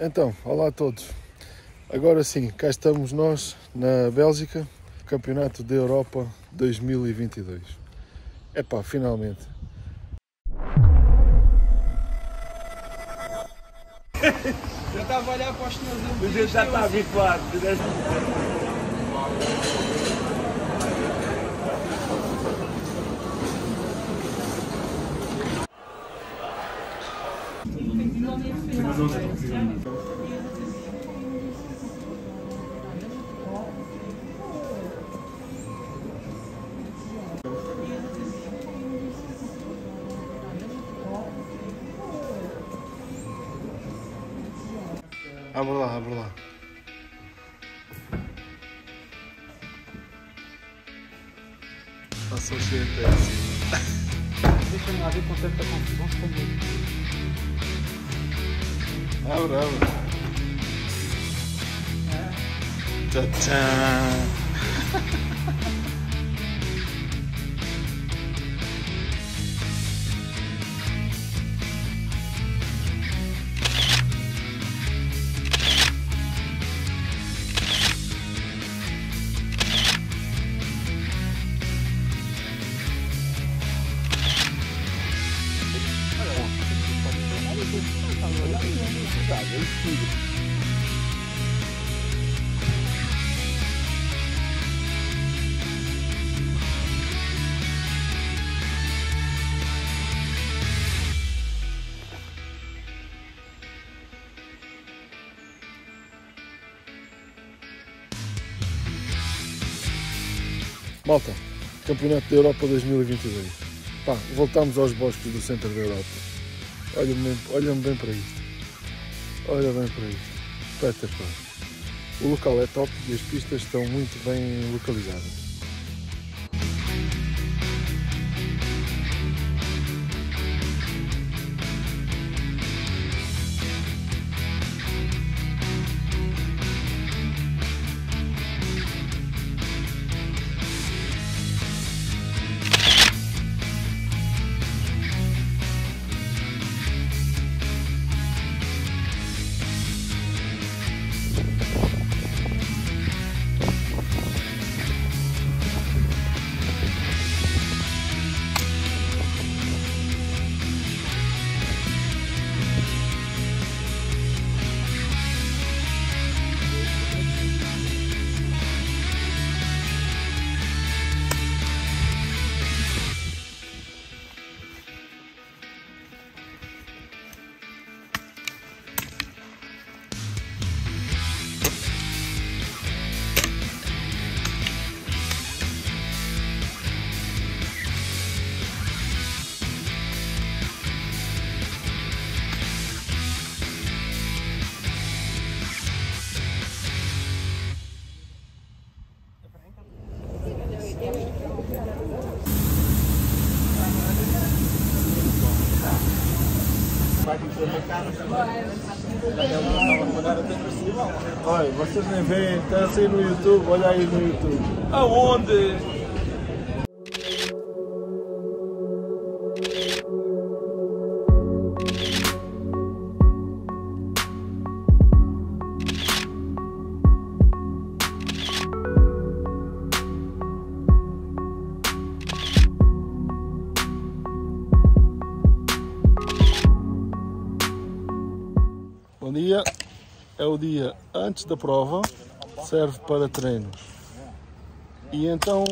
Então, olá a todos. Agora sim, cá estamos nós na Bélgica, Campeonato da Europa 2022. Epá, finalmente. Eu estava a olhar para os senhores. A gente já está habituado. Abre lá, abre lá. Passou até assim. Deixa-me lá ver com tanta confusão se como. Abre, abre. Tchau, Campeonato da Europa 2022. Pá, voltamos aos bosques do centro da Europa. Olhem bem, olhem bem para isto. Olha bem para isto. Espetacular. O local é top e as pistas estão muito bem localizadas. Vocês nem veem, está assim no YouTube, olha aí no YouTube. Aonde? É o dia antes da prova, serve para treinos. E então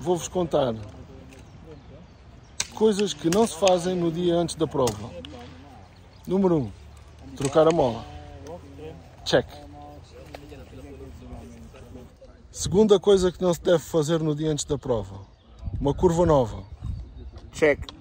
vou-vos contar coisas que não se fazem no dia antes da prova. Número 1, um, trocar a mola. Check. Segunda coisa que não se deve fazer no dia antes da prova, uma curva nova. Check.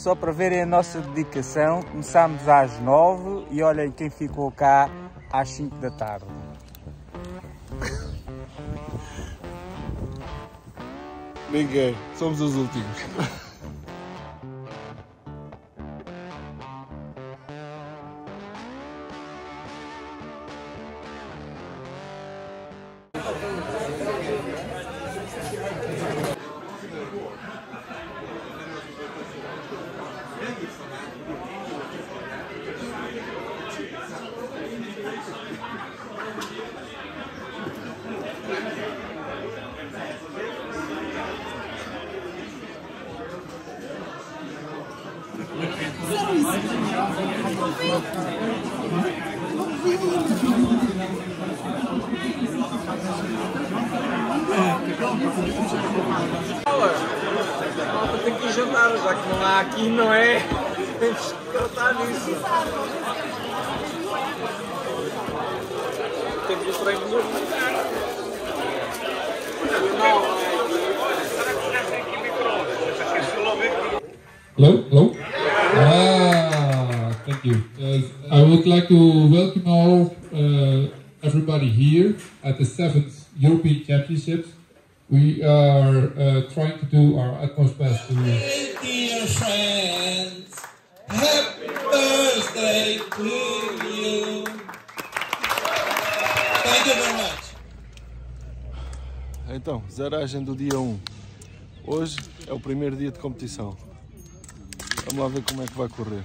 Só para verem a nossa dedicação, começámos às 9 e olhem quem ficou cá às 5 da tarde. Ninguém. Somos os últimos. No Hello? Hello? Ah, thank you. Uh, I would like to welcome all, uh, everybody here at the seventh European Championships. We are uh, trying to do our utmost best to. Dear friends, happy birthday to you. Thank you very much. Então, zeragem do dia 1. Hoje é o primeiro dia de competição. Vamos lá ver como é que vai correr.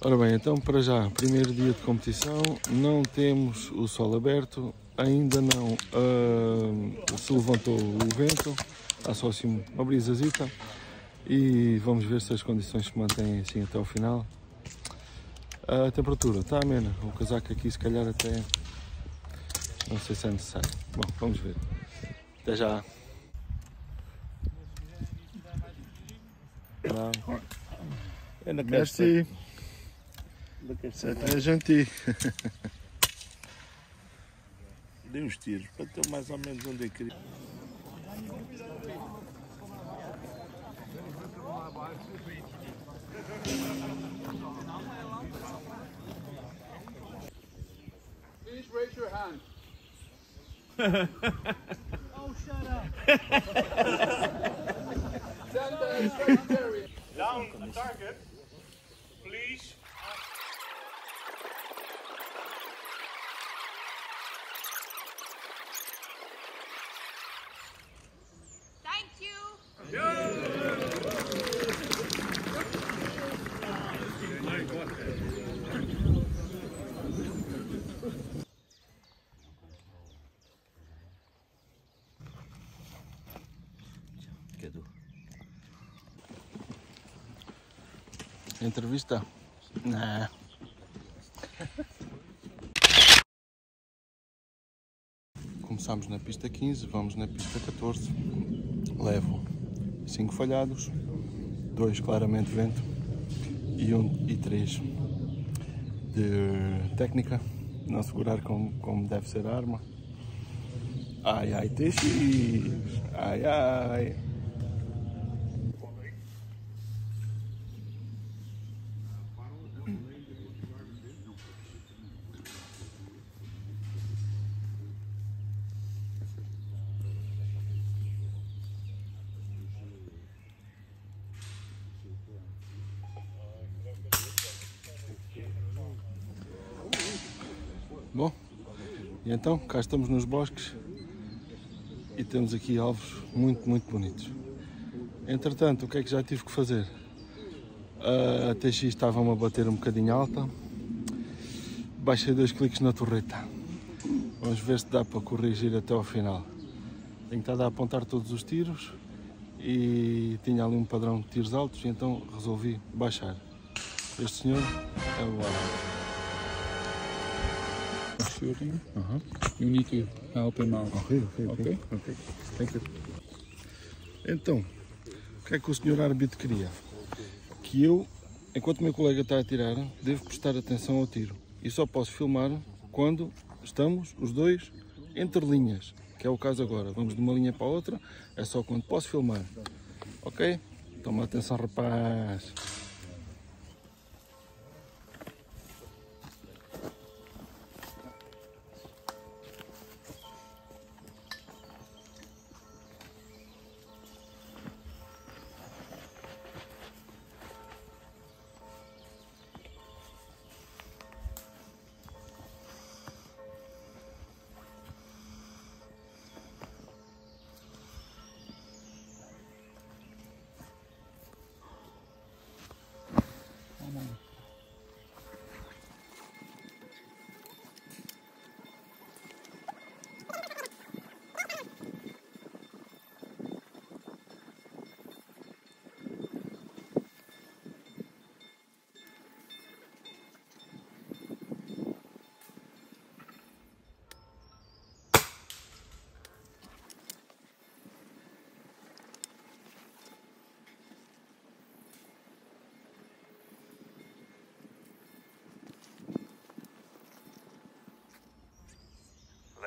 Ora bem, então para já, primeiro dia de competição, não temos o sol aberto, ainda não ah, se levantou o vento, assim uma brisazita e vamos ver se as condições se mantêm assim até ao final. A temperatura está amena, o casaco aqui se calhar até não sei se é necessário. Bom, vamos ver. Até já. Não. Eu não quero Merci. Gentil. Dei uns tiros para ter mais ou menos onde é que queria. Down the target, please. Thank you. Entrevista? Não. Começamos na pista 15, vamos na pista 14. Levo 5 falhados, 2 claramente vento e 1 um, e 3 de técnica, não segurar como, como deve ser a arma. Ai ai, TX! Ai ai! Bom, e então cá estamos nos bosques e temos aqui alvos muito, muito bonitos. Entretanto, o que é que já tive que fazer? A TX estava-me a bater um bocadinho alta, baixei dois cliques na torreta. Vamos ver se dá para corrigir até ao final. Tenho estado a apontar todos os tiros e tinha ali um padrão de tiros altos, então resolvi baixar. Este senhor é o Alan. Shooting. You need to help him out. Ok, ok, ok. ok. Thank you. Então, o que é que o senhor árbitro queria? Que eu, enquanto o meu colega está a tirar, devo prestar atenção ao tiro. E só posso filmar quando estamos os dois entre linhas, que é o caso agora. Vamos de uma linha para a outra, é só quando posso filmar. Ok? Toma atenção, rapaz.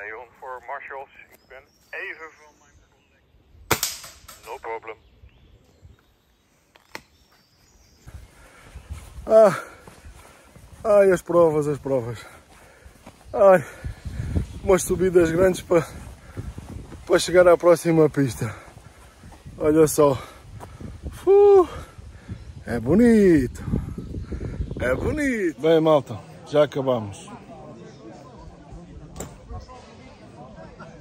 Leon voor Marshals. Ik ben even van mijn collega. No problem. Ah, ai, as provas, as provas. Ai, umas subidas grandes para para chegar à próxima pista. Olha só. Uh, é bonito. É bonito. Bem, malta, já acabamos.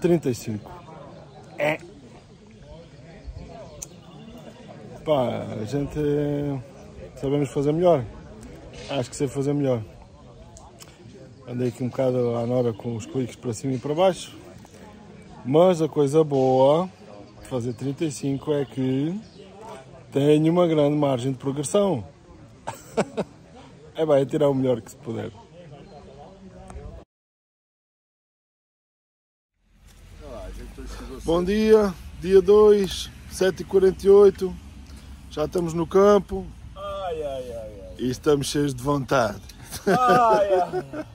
35. É. Pá, a gente sabemos fazer melhor. Acho que sei fazer melhor. Andei aqui um bocado à nora com os cliques para cima e para baixo. Mas a coisa boa de fazer 35 é que tenho uma grande margem de progressão. é bem, é tirar o melhor que se puder. Bom dia, dia 2, 7h48. Já estamos no campo Ai, ai, ai, e estamos cheios de vontade. ai, ai.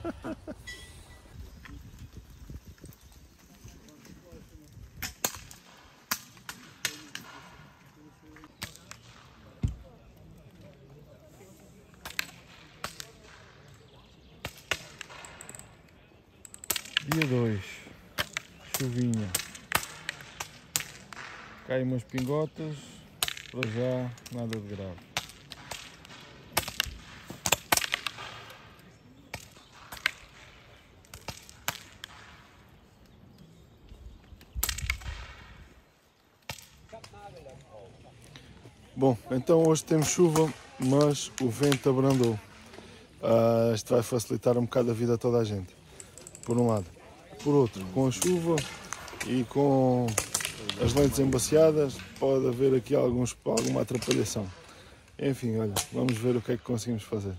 Dia 2, chuvinha. Cai umas pingotas, para já nada de grave. Bom, então hoje temos chuva, mas o vento abrandou. Ah, isto vai facilitar um bocado a vida a toda a gente por um lado. Por outro, com a chuva e com as lentes embaciadas, pode haver aqui alguns, alguma atrapalhação. Enfim, olha, vamos ver o que é que conseguimos fazer.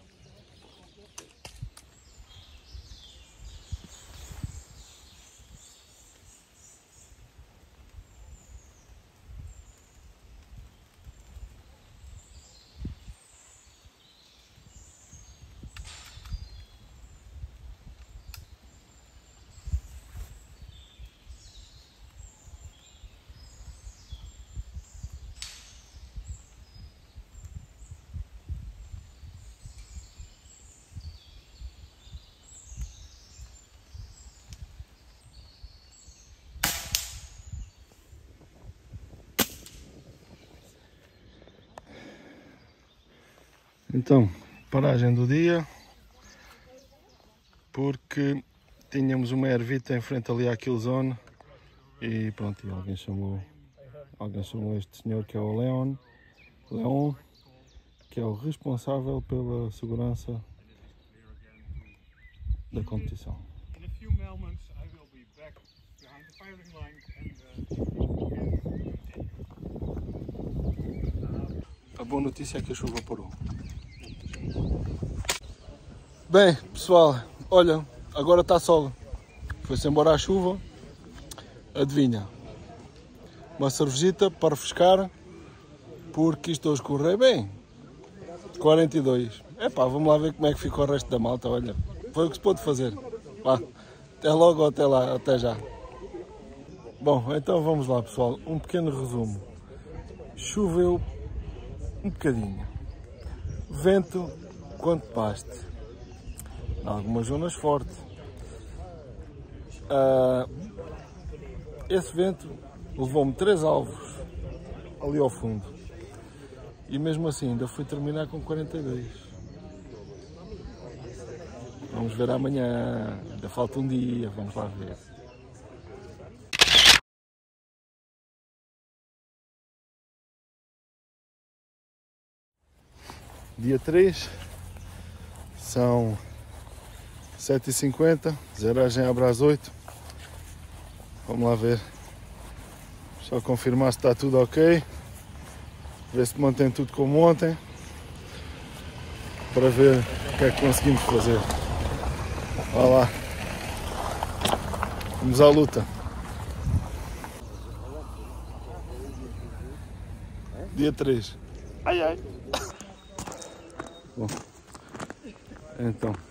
Então, paragem do dia, porque tínhamos uma ervita em frente ali à Killzone e pronto, e alguém chamou, alguém chamou este senhor que é o Leon, Leon, que é o responsável pela segurança da competição. Uh, A boa notícia é que a chuva parou. Bem, pessoal, olha, agora está sol. Foi-se embora a chuva. Adivinha? Uma cervejita para refrescar, porque isto hoje correu bem. 42. Epá, vamos lá ver como é que ficou o resto da malta, olha. Foi o que se pôde fazer. Vá, até logo até lá, até já. Bom, então vamos lá pessoal, um pequeno resumo. Choveu um bocadinho. Vento quanto paste. Algumas zonas forte. Ah, esse vento levou-me três alvos ali ao fundo. E mesmo assim ainda fui terminar com 42. Vamos ver amanhã. Ainda falta um dia, vamos lá ver. Dia 3 são 7h50, zeragem abre às 8 Vamos lá ver. Só confirmar se está tudo ok. Ver se mantém tudo como ontem. Para ver o que é que conseguimos fazer. Vá lá. Vamos à luta. Dia 3. Ai ai. Bom. Então.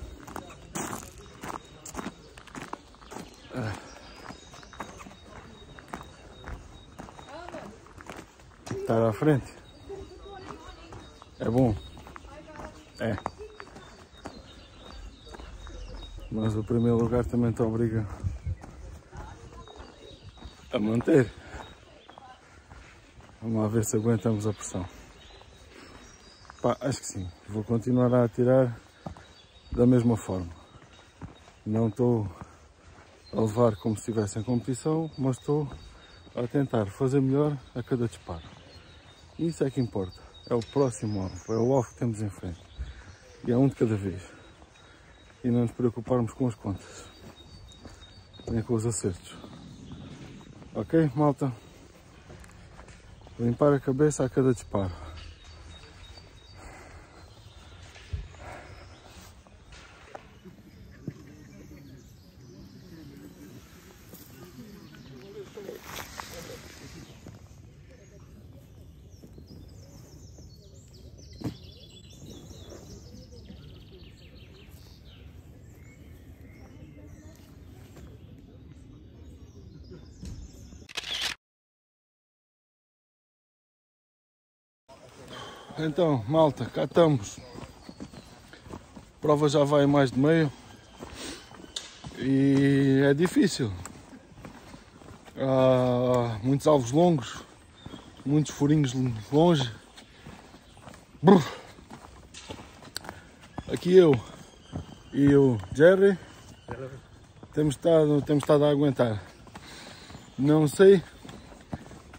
Estar à frente. É bom. É. Mas o primeiro lugar também te obriga a manter. Vamos lá ver se aguentamos a pressão. Pá, acho que sim. Vou continuar a atirar da mesma forma. Não estou a levar como se estivesse em competição, mas estou a tentar fazer melhor a cada disparo. Isso é que importa. É o próximo alvo, é o alvo que temos em frente. E é um de cada vez. E não nos preocuparmos com as contas. Nem com os acertos. Ok, malta? Limpar a cabeça a cada disparo. Então, malta, cá estamos. A prova já vai mais de meio. E é difícil. Há muitos alvos longos, muitos furinhos longe. Brrr. Aqui eu e o Jerry temos estado, temos estado a aguentar. Não sei,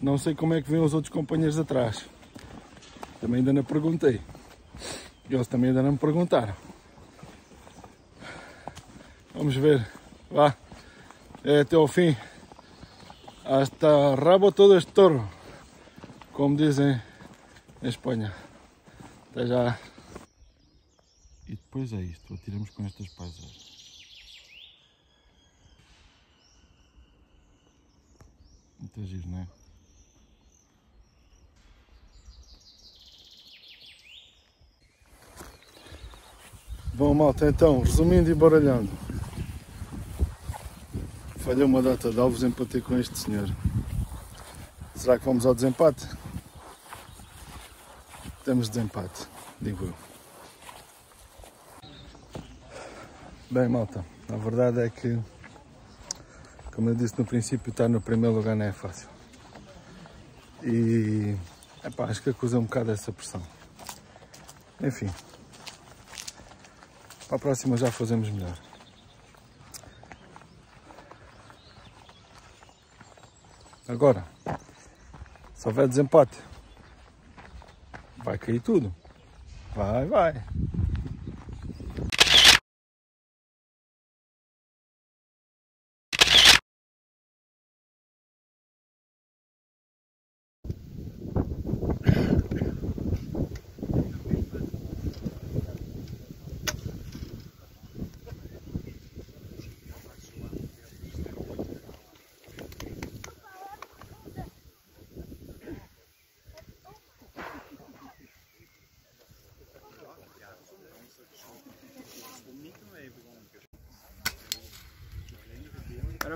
não sei como é que vêm os outros companheiros atrás. Também ainda não perguntei. Eles também ainda não me perguntaram. Vamos ver. Vá. É até ao fim. Hasta rabo todo estorro. Como dizem em Espanha. Até já. E depois é isto. Atiramos com estas paisagens. Muito giro, não é? Bom, malta, então, resumindo e baralhando. Falhei uma data de alvos, empatei com este senhor. Será que vamos ao desempate? Temos desempate, digo eu. Bem, malta, a verdade é que, como eu disse no princípio, estar no primeiro lugar não é fácil. E, epá, acho que acusa um bocado essa pressão. Enfim, para a próxima já fazemos melhor. Agora, se houver desempate, vai cair tudo. Vai, vai.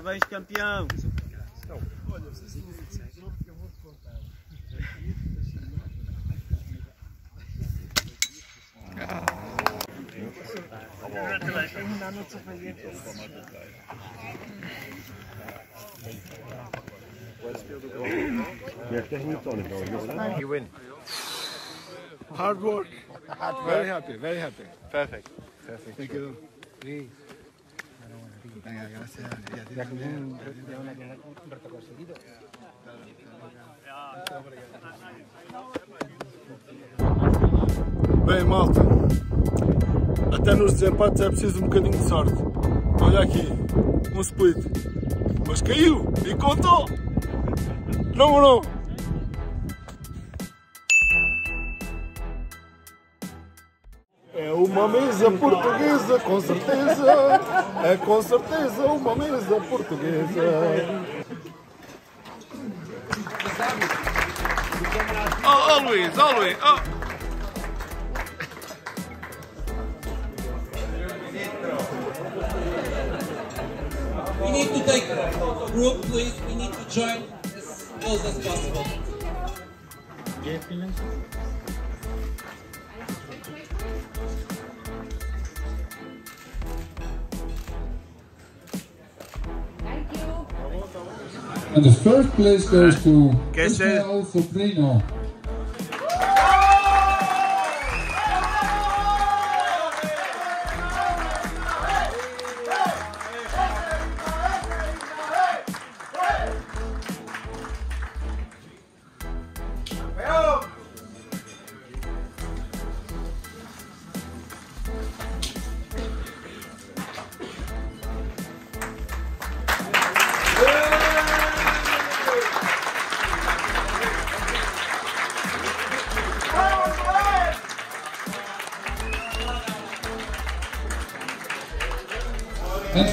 Parabéns, campeão! You win. Hard work. Hard work. Very happy. Very happy. Perfect. Perfect. Thank you. Please. Bem, malta. Até nos desempates é preciso um bocadinho de sorte. Olha aqui, um split. Mas caiu e contou. Não ou não? Uma mesa portuguesa, com certeza. É com certeza uma mesa portuguesa. Oh, oh Luís, oh Luís, oh. We need to take group, please. We need to join as close as possible. You. And the first place goes to se- Sobrino.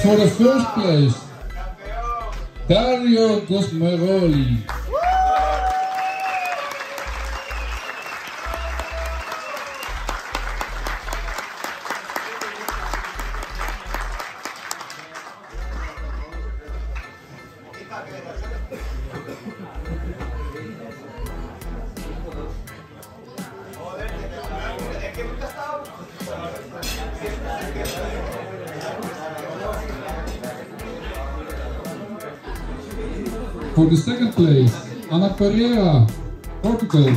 For the first place, Dario Gosmeroli. Portugal.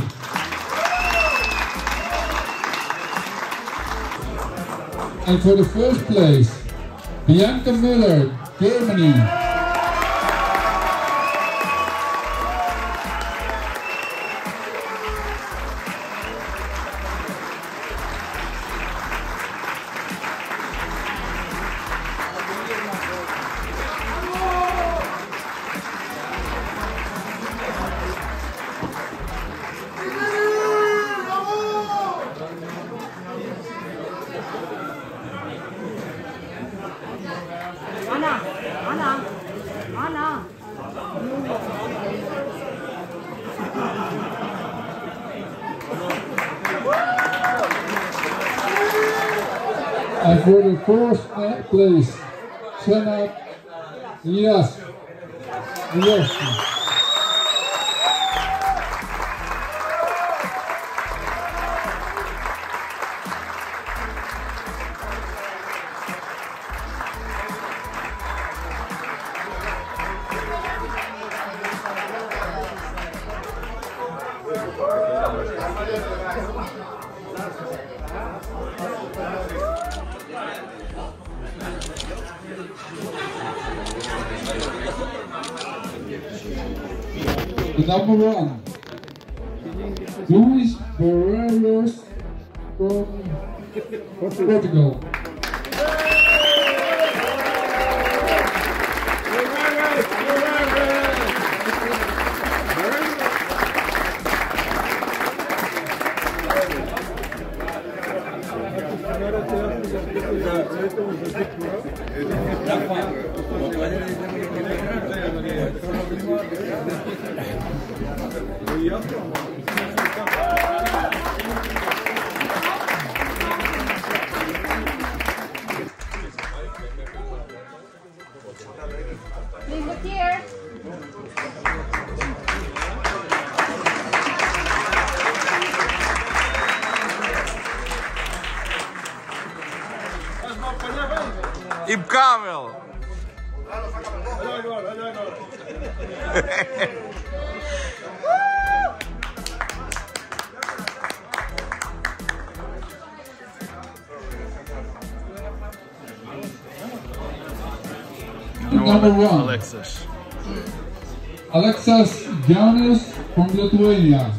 And for the first place, Bianca Müller, Germany. For the first place, Senat Yes. Yes. The number one, Luis Barreiros from Portugal. Ibkamel. Number one, Alexis. Alexis Giannis from Lithuania.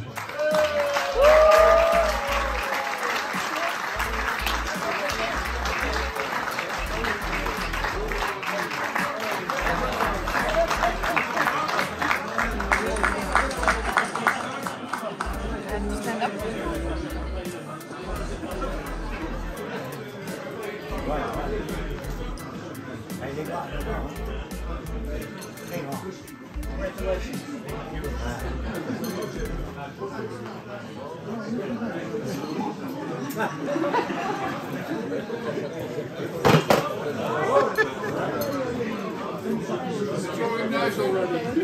Please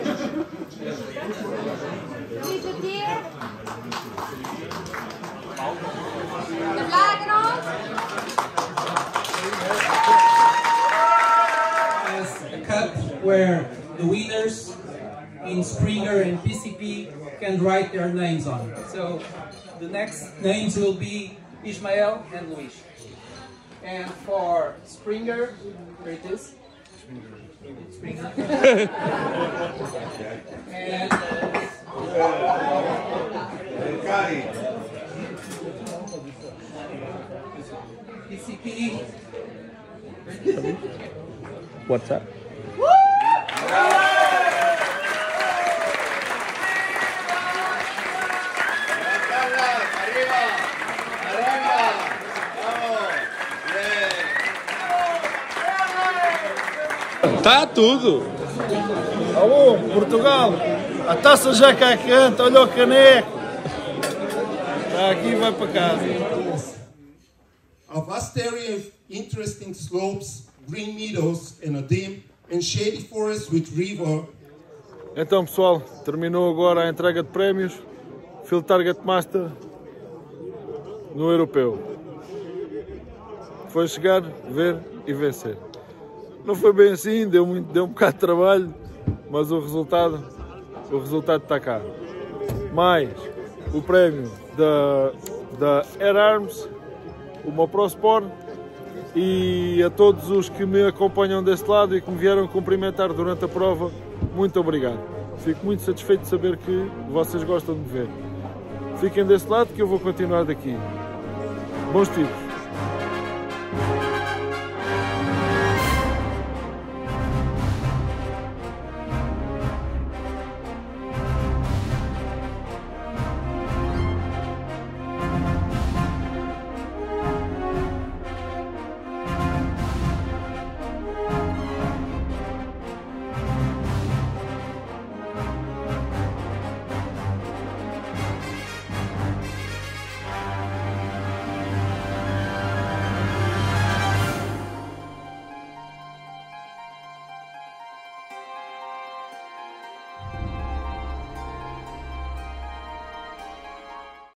can write their names on. it. So the next names will be Ishmael and Luis. And for Springer, here it is. Springer. and PCP. What's that? Tá tudo! Alô, Portugal, a taça já cá canta, olha o caneco. Está aqui e vai para casa. A vast area of interesting slopes, green meadows, and a dim and shady forest with river Então pessoal, terminou agora a entrega de prémios. Field Target Master no europeu. Foi chegar, ver e vencer. Não foi bem assim, deu, muito, deu um bocado de trabalho, mas o resultado, o resultado está cá. Mais o prémio da, da Air Arms, o meu Pro Sport e a todos os que me acompanham deste lado e que me vieram cumprimentar durante a prova, muito obrigado. Fico muito satisfeito de saber que vocês gostam de me ver. Fiquem desse lado que eu vou continuar daqui. Bons tiros.